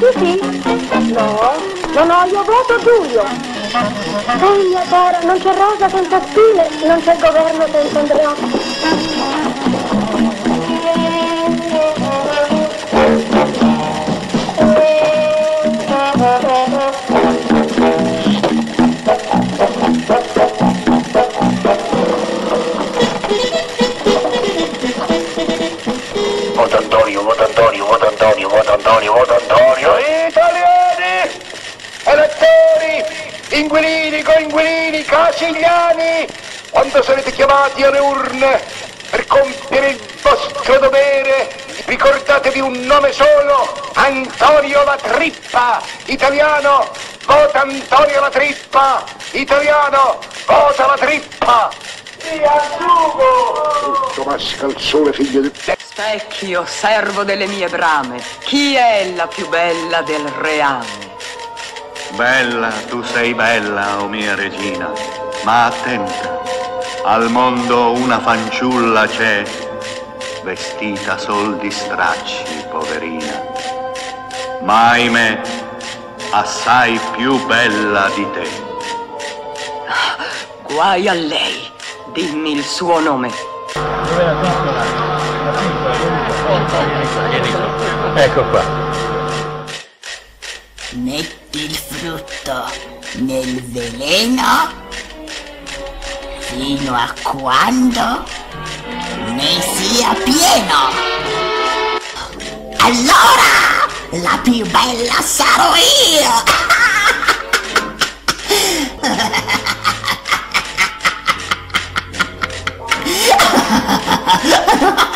No, no, no, io voto Giulio. Ehi, mia cara, non c'è rosa senza spine, non c'è governo senza Andreotti. Voto Antonio, voto Antonio, voto Antonio, voto Antonio, voto Antonio. Coinquilini, casigliani! Quando sarete chiamati alle urne per compiere il vostro dovere, ricordatevi un nome solo, Antonio La Trippa! Italiano, vota Antonio La Trippa! Italiano, vota La Trippa! Tommaso Calzone, figlio di... Specchio, servo delle mie brame, chi è la più bella del reame? Bella, tu sei bella, o mia regina, ma attenta, al mondo una fanciulla c'è, vestita sol di stracci, poverina, ma ahimè, assai più bella di te. Guai a lei, dimmi il suo nome. Ecco qua metti il frutto nel veleno fino a quando ne sia pieno. Allora la più bella sarò io!